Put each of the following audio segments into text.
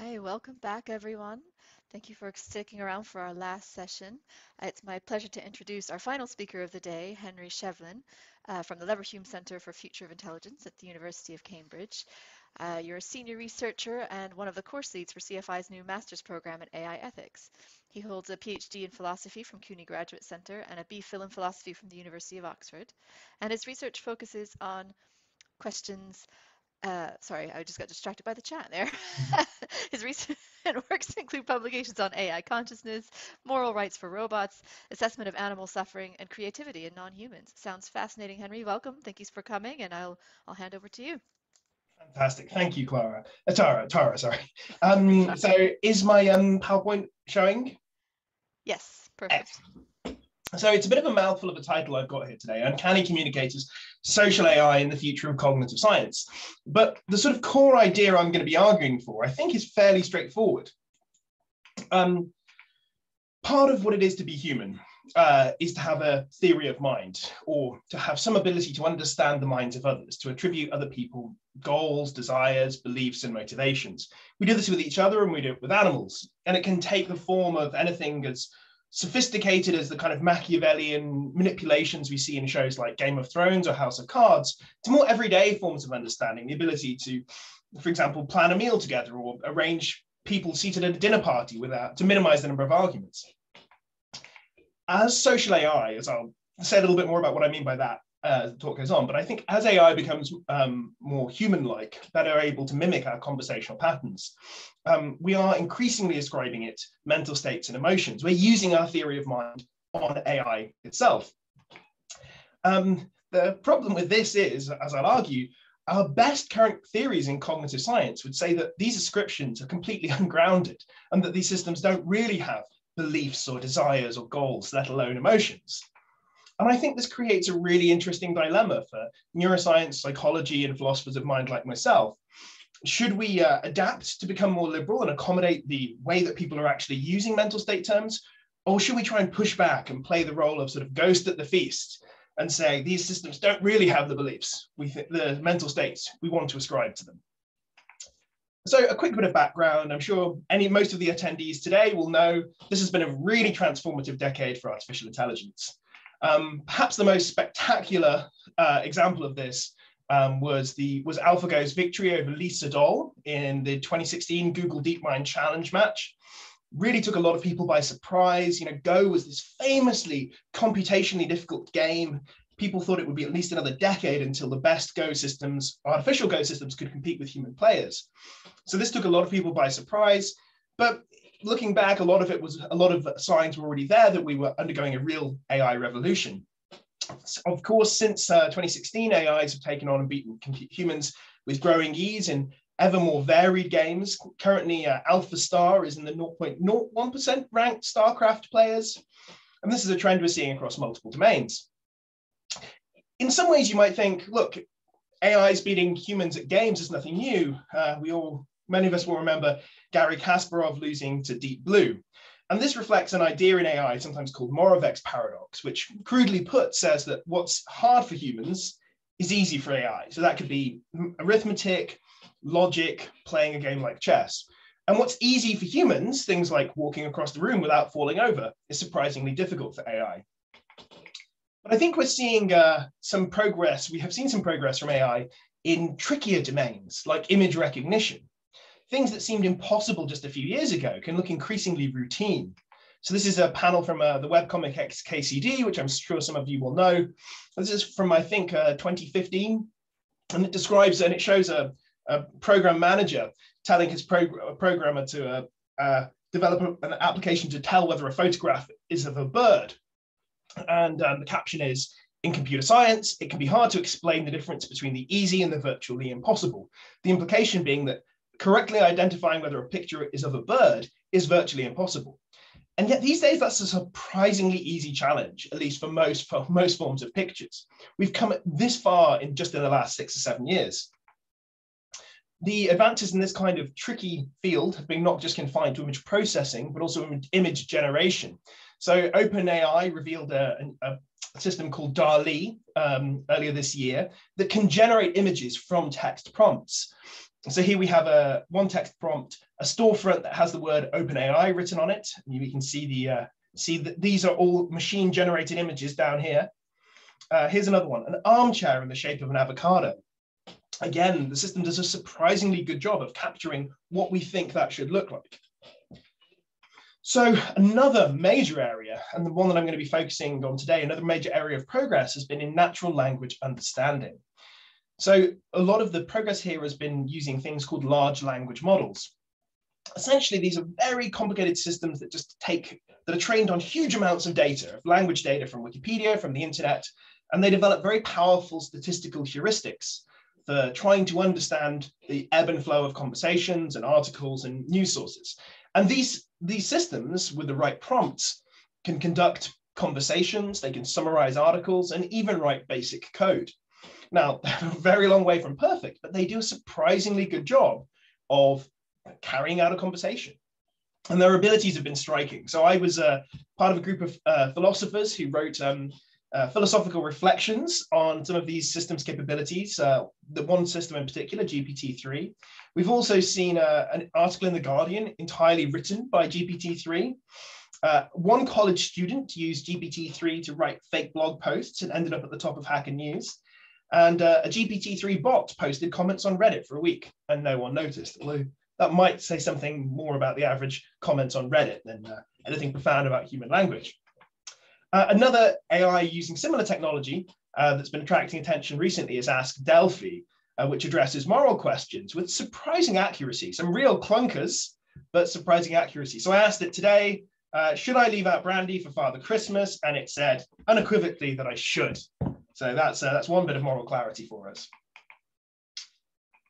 Hi, welcome back, everyone. Thank you for sticking around for our last session. It's my pleasure to introduce our final speaker of the day, Henry Shevlin, uh, from the Leverhulme Centre for Future of Intelligence at the University of Cambridge. Uh, you're a senior researcher and one of the course leads for CFI's new master's program in AI ethics. He holds a PhD in philosophy from CUNY Graduate Centre and a BPhil in philosophy from the University of Oxford. And his research focuses on questions uh, sorry, I just got distracted by the chat there. His recent works include publications on AI consciousness, moral rights for robots, assessment of animal suffering, and creativity in non-humans. Sounds fascinating, Henry. Welcome. Thank you for coming, and I'll I'll hand over to you. Fantastic. Thank you, Clara. Uh, Tara, Tara, sorry. Um, so is my um, PowerPoint showing? Yes, perfect. Excellent. So it's a bit of a mouthful of a title I've got here today, Uncanny Communicators, Social AI in the Future of Cognitive Science. But the sort of core idea I'm going to be arguing for, I think is fairly straightforward. Um, part of what it is to be human uh, is to have a theory of mind or to have some ability to understand the minds of others, to attribute other people goals, desires, beliefs, and motivations. We do this with each other and we do it with animals. And it can take the form of anything as sophisticated as the kind of Machiavellian manipulations we see in shows like Game of Thrones or House of Cards to more everyday forms of understanding, the ability to, for example, plan a meal together or arrange people seated at a dinner party without to minimize the number of arguments. As social AI, as I'll say a little bit more about what I mean by that, as the talk goes on. But I think as AI becomes um, more human-like, better able to mimic our conversational patterns, um, we are increasingly ascribing it mental states and emotions. We're using our theory of mind on AI itself. Um, the problem with this is, as I'll argue, our best current theories in cognitive science would say that these ascriptions are completely ungrounded and that these systems don't really have beliefs or desires or goals, let alone emotions. And I think this creates a really interesting dilemma for neuroscience, psychology, and philosophers of mind like myself. Should we uh, adapt to become more liberal and accommodate the way that people are actually using mental state terms? Or should we try and push back and play the role of sort of ghost at the feast and say these systems don't really have the beliefs, we think the mental states we want to ascribe to them? So a quick bit of background, I'm sure any most of the attendees today will know this has been a really transformative decade for artificial intelligence. Um, perhaps the most spectacular uh, example of this um, was the was AlphaGo's victory over Lee Sedol in the 2016 Google DeepMind Challenge match. Really took a lot of people by surprise. You know, Go was this famously computationally difficult game. People thought it would be at least another decade until the best Go systems, artificial Go systems, could compete with human players. So this took a lot of people by surprise. But looking back, a lot of it was a lot of signs were already there that we were undergoing a real AI revolution. Of course, since uh, 2016, AIs have taken on and beaten humans with growing ease in ever more varied games. Currently, uh, AlphaStar is in the 0.01% ranked StarCraft players. And this is a trend we're seeing across multiple domains. In some ways, you might think, look, AIs beating humans at games is nothing new. Uh, we all Many of us will remember Garry Kasparov losing to Deep Blue. And this reflects an idea in AI, sometimes called Moravec's paradox, which crudely put says that what's hard for humans is easy for AI. So that could be arithmetic, logic, playing a game like chess. And what's easy for humans, things like walking across the room without falling over, is surprisingly difficult for AI. But I think we're seeing uh, some progress. We have seen some progress from AI in trickier domains like image recognition things that seemed impossible just a few years ago can look increasingly routine. So this is a panel from uh, the webcomic XKCD, which I'm sure some of you will know. This is from, I think, uh, 2015. And it describes and it shows a, a program manager telling his prog programmer to uh, uh, develop an application to tell whether a photograph is of a bird. And um, the caption is, in computer science, it can be hard to explain the difference between the easy and the virtually impossible. The implication being that correctly identifying whether a picture is of a bird is virtually impossible. And yet these days, that's a surprisingly easy challenge, at least for most, for most forms of pictures. We've come this far in just in the last six or seven years. The advances in this kind of tricky field have been not just confined to image processing, but also image generation. So OpenAI revealed a, a, system called DALL-E um, earlier this year that can generate images from text prompts. So here we have a one text prompt, a storefront that has the word OpenAI written on it. You can see the uh, see that these are all machine generated images down here. Uh, here's another one, an armchair in the shape of an avocado. Again, the system does a surprisingly good job of capturing what we think that should look like. So another major area, and the one that I'm going to be focusing on today, another major area of progress has been in natural language understanding. So a lot of the progress here has been using things called large language models. Essentially, these are very complicated systems that just take, that are trained on huge amounts of data, language data from Wikipedia, from the internet, and they develop very powerful statistical heuristics for trying to understand the ebb and flow of conversations and articles and news sources. And these, these systems, with the right prompts, can conduct conversations, they can summarize articles, and even write basic code. Now, they're a very long way from perfect, but they do a surprisingly good job of carrying out a conversation. And their abilities have been striking. So I was uh, part of a group of uh, philosophers who wrote um, uh, philosophical reflections on some of these systems capabilities, uh, the one system in particular, GPT-3. We've also seen uh, an article in The Guardian entirely written by GPT-3. Uh, one college student used GPT-3 to write fake blog posts and ended up at the top of Hacker News. And uh, a GPT-3 bot posted comments on Reddit for a week and no one noticed, although that might say something more about the average comments on Reddit than uh, anything profound about human language. Uh, another AI using similar technology uh, that's been attracting attention recently is Ask Delphi, uh, which addresses moral questions with surprising accuracy, some real clunkers, but surprising accuracy. So I asked it today, uh, should I leave out brandy for Father Christmas? And it said unequivocally that I should. So that's, uh, that's one bit of moral clarity for us.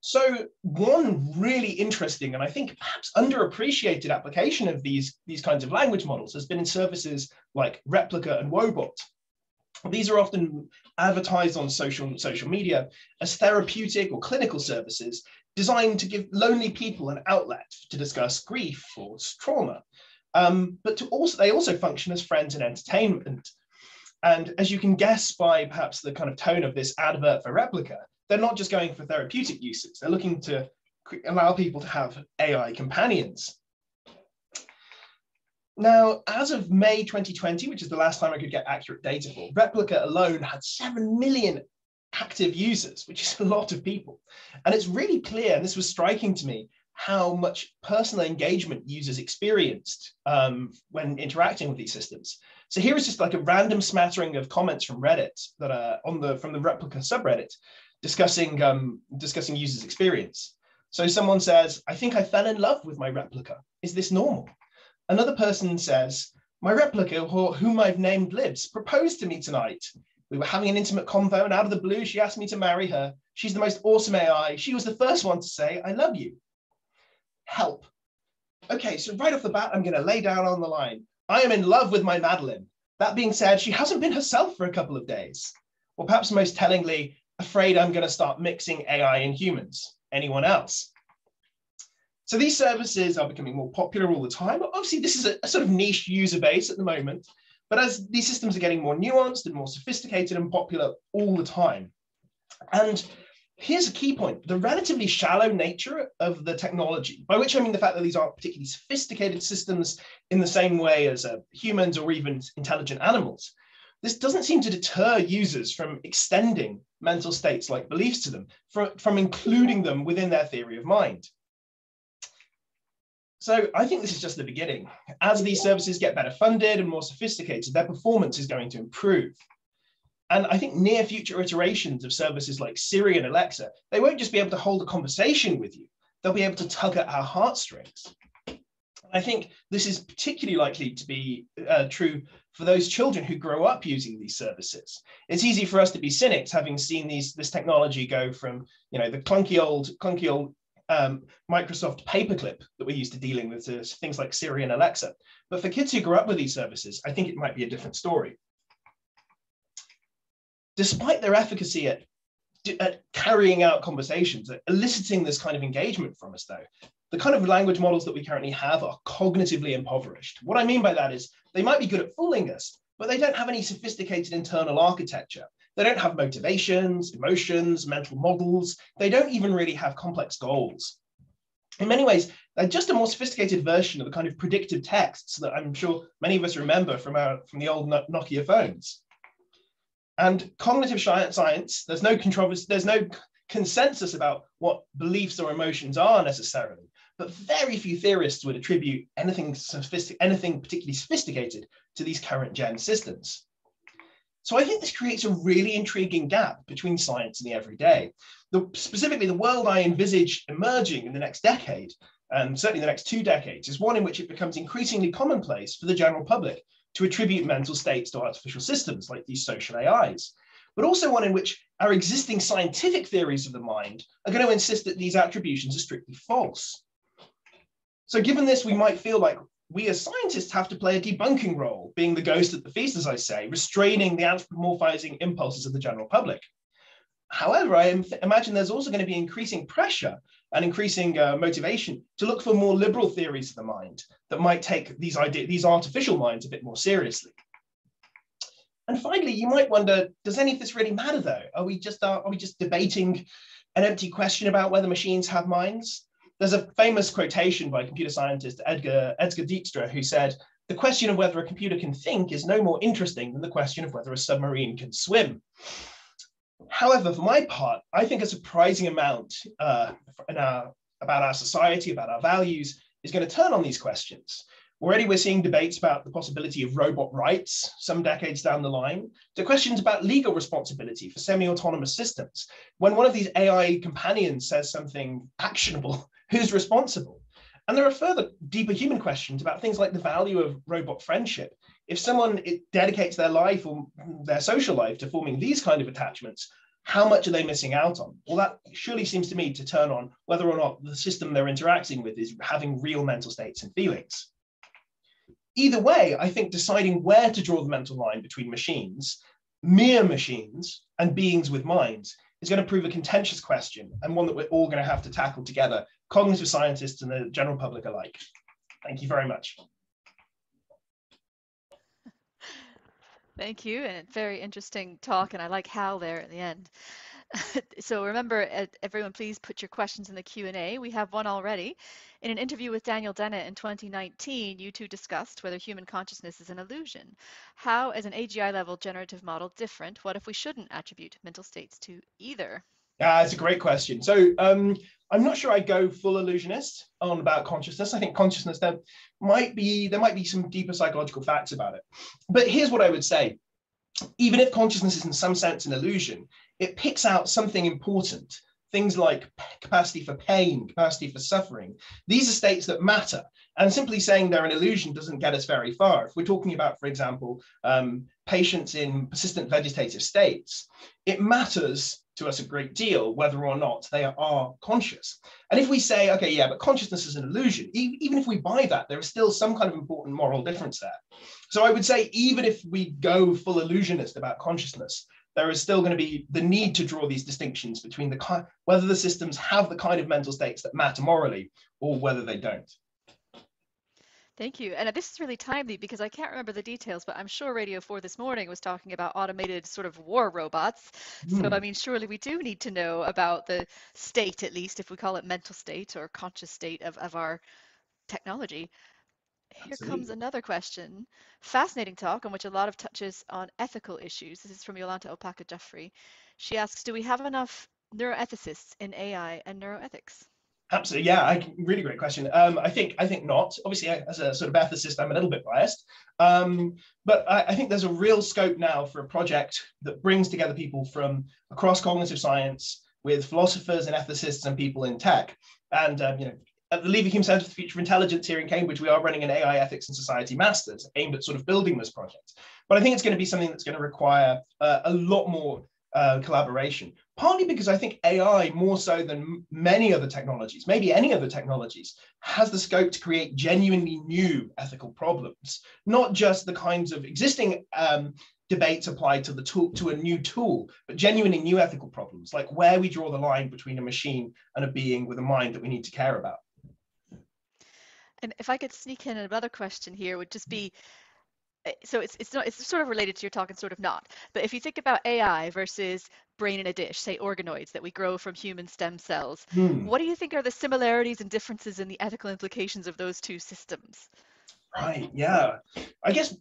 So one really interesting and I think perhaps underappreciated application of these, these kinds of language models has been in services like Replika and Woebot. These are often advertised on social, social media as therapeutic or clinical services designed to give lonely people an outlet to discuss grief or trauma. Um, but to also, they also function as friends and entertainment. And as you can guess by perhaps the kind of tone of this advert for Replika, they're not just going for therapeutic uses. They're looking to allow people to have AI companions. Now, as of May 2020, which is the last time I could get accurate data for, Replika alone had 7 million active users, which is a lot of people. And it's really clear, and this was striking to me, how much personal engagement users experienced um, when interacting with these systems. So here is just like a random smattering of comments from Reddit that are on the from the Replika subreddit discussing um, discussing users' experience. So someone says, I think I fell in love with my Replika. Is this normal? Another person says, my Replika, whom I've named Libs, proposed to me tonight. We were having an intimate convo and out of the blue, she asked me to marry her. She's the most awesome AI. She was the first one to say, I love you. Help. Okay, so right off the bat, I'm going to lay down on the line. I am in love with my Madeline. That being said, she hasn't been herself for a couple of days. Or perhaps most tellingly, afraid I'm going to start mixing AI and humans. Anyone else? So these services are becoming more popular all the time. Obviously, this is a, a, sort of niche user base at the moment, but as these systems are getting more nuanced and more sophisticated and popular all the time. And here's a key point, the relatively shallow nature of the technology, by which I mean the fact that these aren't particularly sophisticated systems in the same way as uh, humans or even intelligent animals. This doesn't seem to deter users from extending mental states like beliefs to them, from, from including them within their theory of mind. So I think this is just the beginning. As these services get better funded and more sophisticated, their performance is going to improve. And I think near future iterations of services like Siri and Alexa, they won't just be able to hold a conversation with you, they'll be able to tug at our heartstrings. I think this is particularly likely to be uh, true for those children who grow up using these services. It's easy for us to be cynics, having seen these this technology go from you know the clunky old clunky old um, Microsoft paperclip that we're used to dealing with to things like Siri and Alexa. But for kids who grew up with these services, I think it might be a different story. Despite their efficacy at at carrying out conversations, at eliciting this kind of engagement from us, though, the kind of language models that we currently have are cognitively impoverished. What I mean by that is they might be good at fooling us, but they don't have any sophisticated internal architecture. They don't have motivations, emotions, mental models. They don't even really have complex goals. In many ways, they're just a more sophisticated version of the kind of predictive texts that I'm sure many of us remember from, our, from the old Nokia phones. And cognitive science, there's no controversy, there's no consensus about what beliefs or emotions are necessarily, but very few theorists would attribute anything, sophistic, anything particularly sophisticated to these current gen systems. So I think this creates a really intriguing gap between science and the everyday. The, specifically, the world I envisage emerging in the next decade, and certainly the next two decades, is one in which it becomes increasingly commonplace for the general public to attribute mental states to artificial systems like these social AIs, but also one in which our existing scientific theories of the mind are going to insist that these attributions are strictly false. So given this, we might feel like we as scientists have to play a debunking role, being the ghost at the feast, as I say, restraining the anthropomorphizing impulses of the general public. However, I imagine there's also going to be increasing pressure and increasing uh, motivation to look for more liberal theories of the mind that might take these idea, these artificial minds a bit more seriously. And finally, you might wonder, does any of this really matter though? Are we just, uh, are we just debating an empty question about whether machines have minds? There's a famous quotation by computer scientist Edgar, Edgar Dijkstra who said, the question of whether a computer can think is no more interesting than the question of whether a submarine can swim. However, for my part, I think a surprising amount uh, our, about our society, about our values, is going to turn on these questions. Already we're seeing debates about the possibility of robot rights some decades down the line, to questions about legal responsibility for semi-autonomous systems. When one of these AI companions says something actionable, who's responsible? And there are further deeper human questions about things like the value of robot friendship. If someone dedicates their life or their social life to forming these kind of attachments, how much are they missing out on? Well, that surely seems to me to turn on whether or not the system they're interacting with is having real mental states and feelings either way, I think deciding where to draw the mental line between machines, mere machines, and beings with minds is going to prove a contentious question and one that we're all going to have to tackle together, cognitive scientists and the general public alike. Thank you very much. Thank you, and very interesting talk, and I like Hal there at the end. so remember, everyone, please put your questions in the Q&A. We have one already. In an interview with Daniel Dennett in 2019, you two discussed whether human consciousness is an illusion. How is an AGI level generative model different? What if we shouldn't attribute mental states to either? Yeah, it's a great question. So um, I'm not sure I go full illusionist on about consciousness. I think consciousness there might be there might be some deeper psychological facts about it. But here's what I would say: even if consciousness is in some sense an illusion, it picks out something important things like capacity for pain, capacity for suffering. These are states that matter. And simply saying they're an illusion doesn't get us very far. If we're talking about, for example, um, patients in persistent vegetative states, it matters to us a great deal whether or not they are conscious. And if we say, okay, yeah, but consciousness is an illusion, e even if we buy that, there is still some kind of important moral difference there. So I would say, even if we go full illusionist about consciousness, there is still going to be the need to draw these distinctions between the whether the systems have the kind of mental states that matter morally or whether they don't. Thank you. And this is really timely because I can't remember the details, but I'm sure Radio 4 this morning was talking about automated sort of war robots. Mm. So, hmm. I mean, surely we do need to know about the state, at least, if we call it mental state or conscious state of, of our technology. Here Absolutely. comes another question. Fascinating talk on which a lot of touches on ethical issues. This is from Yolanta Opaka Jeffrey. She asks, do we have enough neuroethicists in AI and neuroethics? Absolutely, yeah, I, really great question. Um, I think I think not. Obviously, as a sort of ethicist, I'm a little bit biased, um, but I, I, think there's a real scope now for a project that brings together people from across cognitive science with philosophers and ethicists and people in tech. And um, you know, at the Leverhulme Centre for the Future of Intelligence here in Cambridge, we are running an AI Ethics and Society Masters aimed at sort of building this project. But I think it's going to be something that's going to require uh, a lot more uh, collaboration, partly because I think AI, more so than many other technologies, maybe any other technologies, has the scope to create genuinely new ethical problems, not just the kinds of existing um, debates applied to the tool to a new tool, but genuinely new ethical problems, like where we draw the line between a machine and a being with a mind that we need to care about. And if I could sneak in another question here, would just be so it's it's not it's sort of related to your talk and sort of not. But if you think about AI versus brain in a dish, say organoids that we grow from human stem cells, Hmm. what do you think are the similarities and differences in the ethical implications of those two systems? Right, yeah. I guess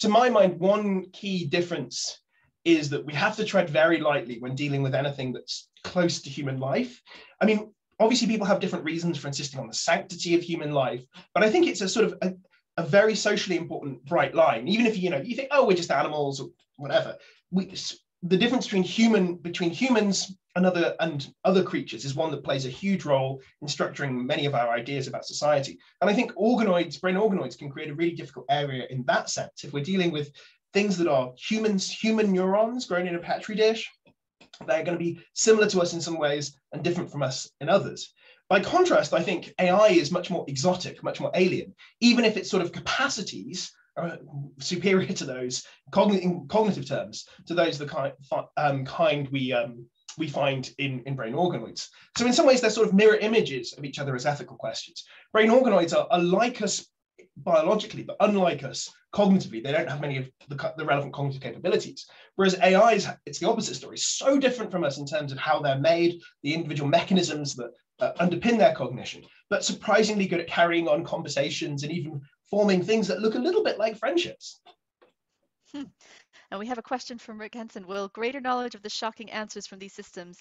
to my mind, one key difference is that we have to tread very lightly when dealing with anything that's close to human life. I mean, obviously people have different reasons for insisting on the sanctity of human life, but I think it's a sort of a, a very socially important bright line. Even if you know you think, oh, we're just animals or whatever. We, the difference between human between humans and other and other creatures is one that plays a huge role in structuring many of our ideas about society. And I think organoids, brain organoids, can create a really difficult area in that sense. If we're dealing with things that are humans, human neurons grown in a petri dish, they're going to be similar to us in some ways and different from us in others. By contrast, I think AI is much more exotic, much more alien, even if its sort of capacities are superior to those in cognitive terms to those the kind, um, kind we um, we find in, in brain organoids. So in some ways, they're sort of mirror images of each other as ethical questions. Brain organoids are, are like us biologically, but unlike us cognitively, they don't have many of the, the relevant cognitive capabilities. Whereas AIs, it's the opposite story, so different from us in terms of how they're made, the individual mechanisms that uh, underpin their cognition, but surprisingly good at carrying on conversations and even forming things that look a little bit like friendships. Hmm. And we have a question from Rick Henson. Will greater knowledge of the shocking answers from these systems,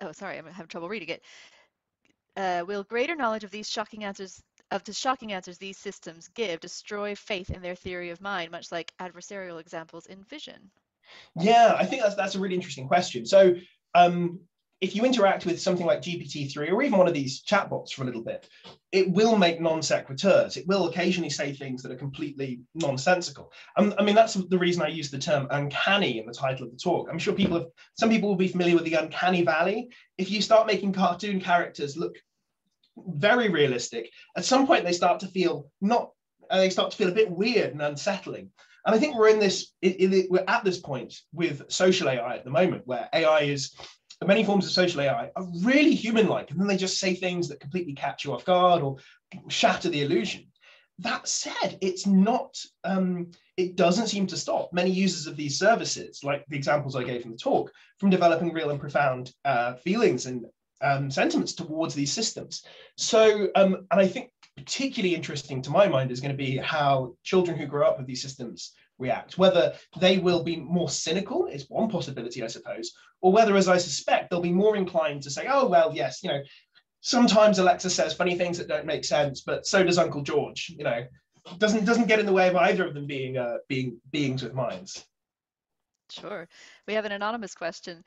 oh, sorry, I'm having trouble reading it. Uh, will greater knowledge of these shocking answers of the shocking answers these systems give destroy faith in their theory of mind, much like adversarial examples in vision? Yeah, I think that's that's a really interesting question. So um, if you interact with something like GPT-3 or even one of these chatbots for a little bit, it will make non sequiturs. It will occasionally say things that are completely nonsensical. Um, I mean, that's the reason I use the term uncanny in the title of the talk. I'm sure people have, some people will be familiar with the uncanny valley. If you start making cartoon characters look very realistic, at some point they start to feel not, uh, they start to feel a bit weird and unsettling. And I think we're in this, in, in, we're at this point with social AI at the moment, where AI is many forms of social AI are really human-like, and then they just say things that completely catch you off guard or shatter the illusion. That said, it's not, um, it doesn't seem to stop many users of these services, like the examples I gave in the talk, from developing real and profound uh, feelings and um, sentiments towards these systems. So, um, and I think particularly interesting to my mind is going to be how children who grow up with these systems react. Whether they will be more cynical is one possibility, I suppose, or whether, as I suspect, they'll be more inclined to say, oh, well, yes, you know, sometimes Alexa says funny things that don't make sense, but so does Uncle George, you know, doesn't doesn't get in the way of either of them being uh, being beings with minds. Sure. We have an anonymous question.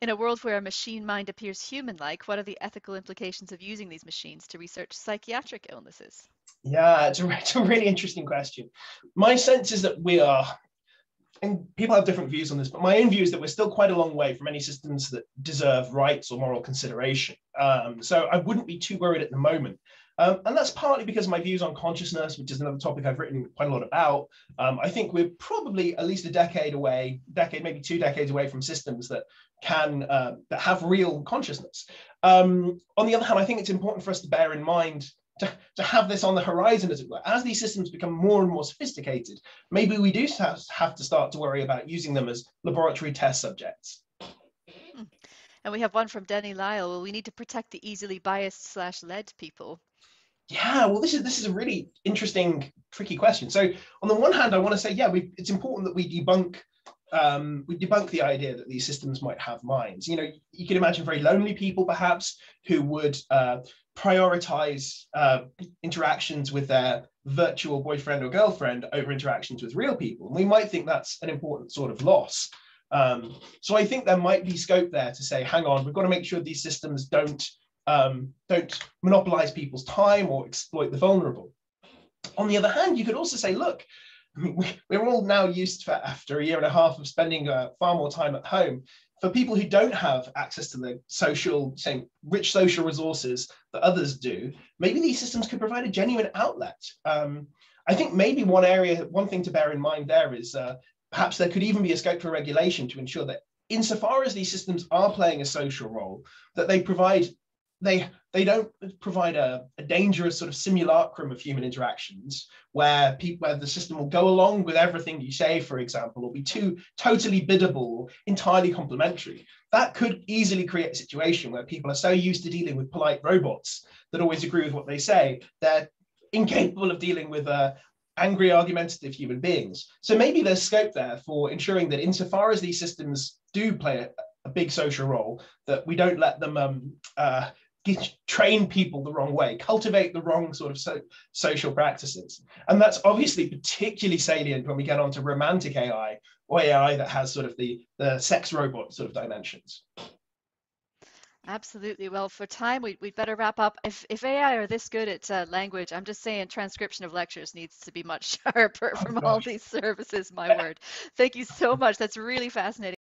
In a world where a machine mind appears human-like, what are the ethical implications of using these machines to research psychiatric illnesses? Yeah, it's a, it's a really interesting question. My sense is that we are, and people have different views on this, but my own view is that we're still quite a long way from any systems that deserve rights or moral consideration. Um, so I wouldn't be too worried at the moment. Um, and that's partly because my views on consciousness, which is another topic I've written quite a lot about. Um, I think we're probably at least a decade away, decade, maybe two decades away from systems that can uh, that have real consciousness. Um, on the other hand, I think it's important for us to bear in mind to, to have this on the horizon, as it were. As these systems become more and more sophisticated, maybe we do have to start to worry about using them as laboratory test subjects. Hmm. And we have one from Denny Lyle. Will we need to protect the easily biased slash led people? Yeah, well, this is this is a really interesting, tricky question. So on the one hand, I want to say, yeah, we, it's important that we debunk um, we debunk the idea that these systems might have minds. You know, you can imagine very lonely people, perhaps, who would uh, prioritize uh, interactions with their virtual boyfriend or girlfriend over interactions with real people. And we might think that's an important sort of loss. Um, so I think there might be scope there to say, hang on, we've got to make sure these systems don't um, don't monopolize people's time or exploit the vulnerable. On the other hand, you could also say, look, Mean, we're all now used to, after a year and a half of spending uh, far more time at home, for people who don't have access to the social, rich social resources that others do, maybe these systems could provide a genuine outlet. Um, I think maybe one area, one thing to bear in mind there is uh, perhaps there could even be a scope for regulation to ensure that insofar as these systems are playing a social role, that they provide they they don't provide a, a, dangerous sort of simulacrum of human interactions where people where the system will go along with everything you say, for example, or be too totally biddable, entirely complementary. That could easily create a situation where people are so used to dealing with polite robots that always agree with what they say, they're incapable of dealing with uh, angry, argumentative human beings. So maybe there's scope there for ensuring that insofar as these systems do play a, a big social role, that we don't let them um, uh, get, train people the wrong way, cultivate the wrong sort of so, social practices. And that's obviously particularly salient when we get onto romantic AI or AI that has sort of the, the sex robot sort of dimensions. Absolutely. Well, for time, we, would better wrap up. If, if AI are this good at uh, language, I'm just saying transcription of lectures needs to be much sharper oh, from gosh. all these services, my word. Thank you so much. That's really fascinating.